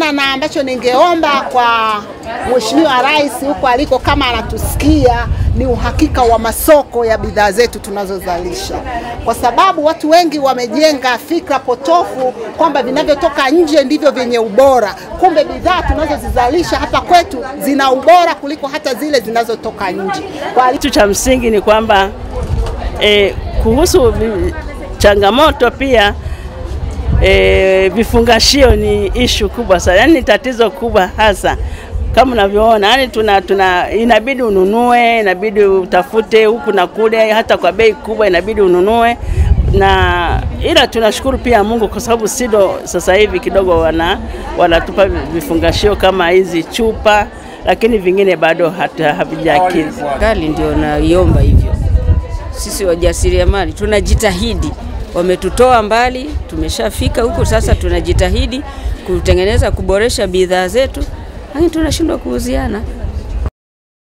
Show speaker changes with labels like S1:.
S1: sana, na ambacho ningeomba kwa Mheshimiwa Rais huko aliko, kama anatusikia, ni uhakika wa masoko ya bidhaa zetu tunazozalisha, kwa sababu watu wengi wamejenga fikra potofu kwamba vinavyotoka nje ndivyo vyenye ubora. Kumbe bidhaa tunazozizalisha hapa kwetu zina ubora kuliko hata zile zinazotoka nje. Kwa
S2: Kitu cha msingi ni kwamba eh, kuhusu changamoto pia e, vifungashio ni ishu kubwa sana, yaani ni tatizo kubwa hasa kama unavyoona, yani tuna, tuna inabidi ununue, inabidi utafute huku na kule, hata kwa bei kubwa inabidi ununue na ila tunashukuru pia Mungu kwa sababu SIDO sasa hivi kidogo wana wanatupa vifungashio kama hizi chupa, lakini vingine bado havijakidhi.
S3: Serikali ndio naiomba hivyo. Sisi wajasiriamali tunajitahidi, wametutoa mbali, tumeshafika huko sasa, tunajitahidi kutengeneza, kuboresha bidhaa zetu, lakini tunashindwa kuuziana.